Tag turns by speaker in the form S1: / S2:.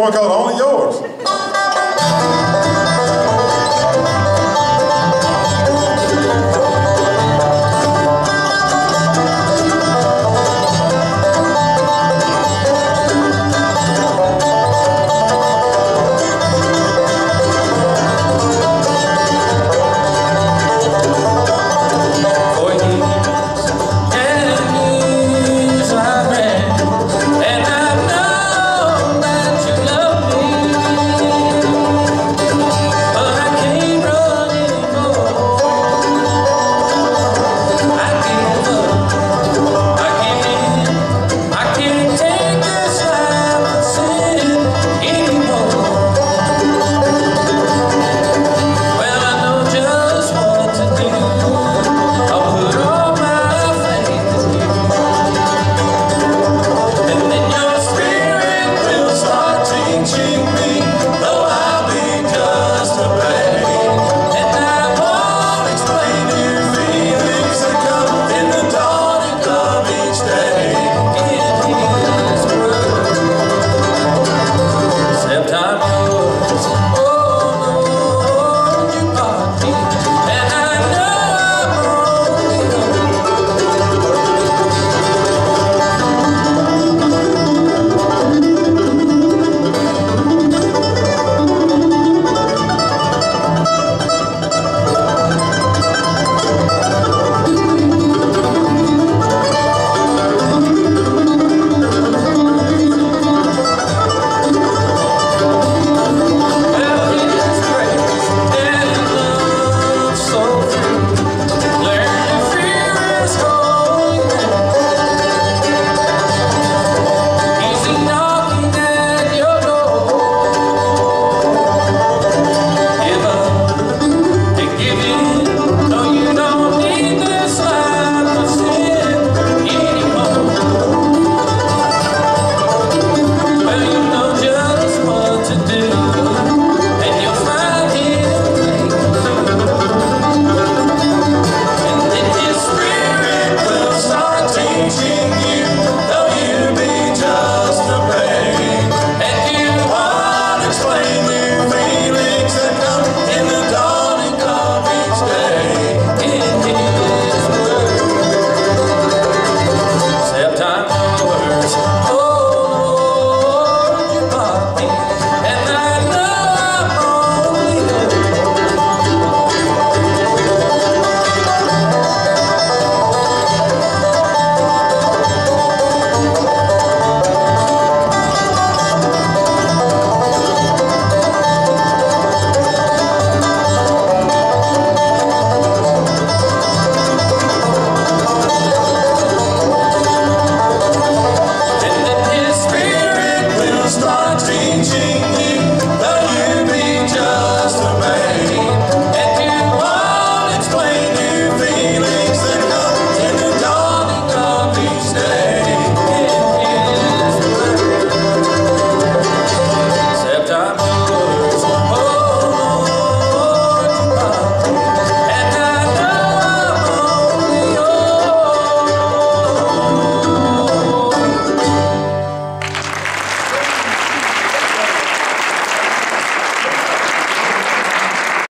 S1: song called Only Yours. Each day. start changing.